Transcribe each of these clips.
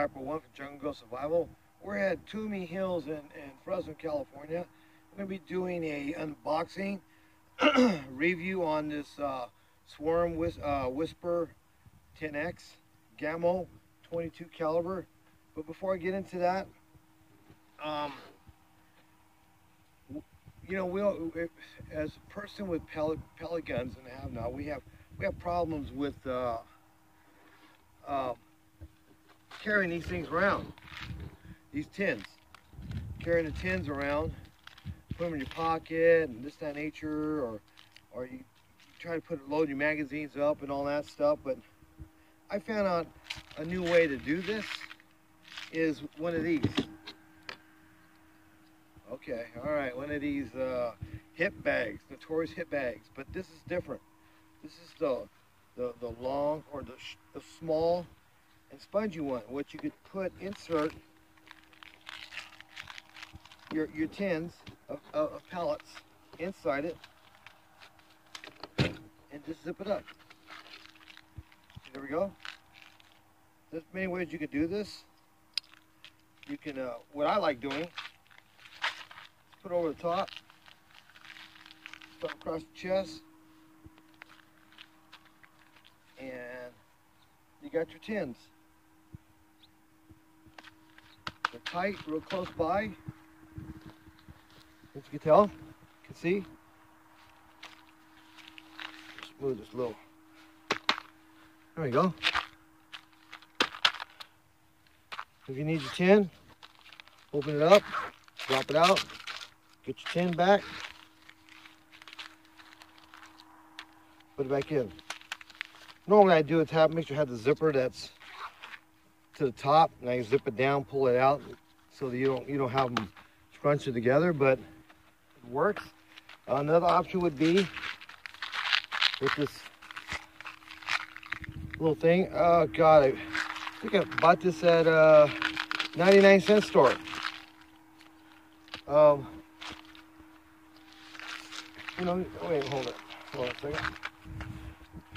Sniper 1 from Jungle Survival. We're at Toomey Hills in, in Fresno, California. We're going to be doing a unboxing review on this uh, Swarm Whis uh, Whisper 10X Gamo 22 caliber. But before I get into that, um, you know, we as a person with pellet pellet guns and have now, we have we have problems with uh, uh, carrying these things around. These tins, carrying the tins around, put them in your pocket and this that nature, or or you try to put load your magazines up and all that stuff. But I found out a new way to do this is one of these. Okay, all right, one of these uh, hip bags, notorious hip bags, but this is different. This is the the, the long or the, the small and spongy one, what you could put, insert your, your tins of, of, of pellets inside it and just zip it up. There we go. There's many ways you could do this. You can, uh, what I like doing, put it over the top, stuff across the chest, and you got your tins. Tight, real close by. As you can tell, you can see. Just move this little. There we go. If you need your tin, open it up, drop it out, get your tin back, put it back in. Normally I do a tap, make sure I have the zipper that's to the top and I zip it down, pull it out so that you don't you don't have them scrunched together, but it works. Another option would be with this little thing. Oh God, I think I bought this at a uh, 99 cent store. Um, you know, wait, hold it, hold on a second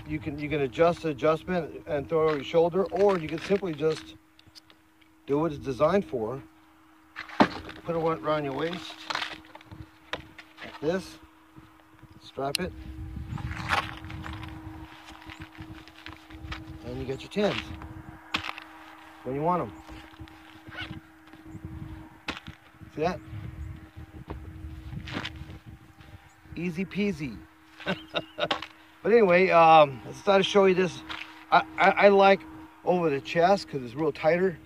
you can you can adjust the adjustment and throw it over your shoulder, or you can simply just do what it's designed for. Put it around your waist, like this. Strap it, and you get your tins when you want them. See that? Easy peasy. But anyway, um, I thought to show you this. I, I, I like over the chest because it's real tighter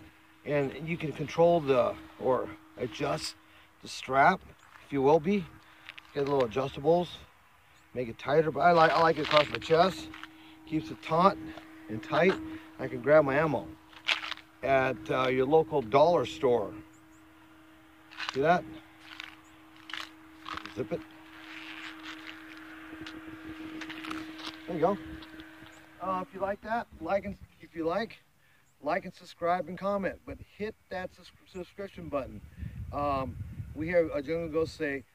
and you can control the or adjust the strap if you will be. Get a little adjustables, make it tighter. But I like I like it across my chest. Keeps it taut and tight. I can grab my ammo at uh, your local dollar store. See that? Zip it. There you go. Uh, if you like that, like and if you like, like and subscribe and comment. But hit that subscription button. Um, we here a jungle ghost say,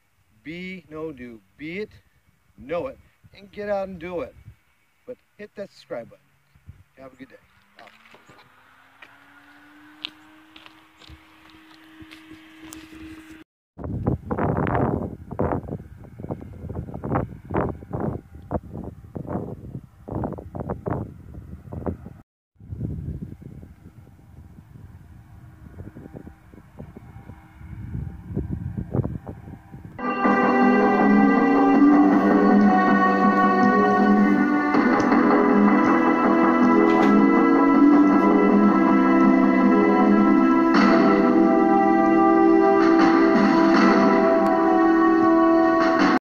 "Be no do, be it, know it, and get out and do it." But hit that subscribe button. Have a good day.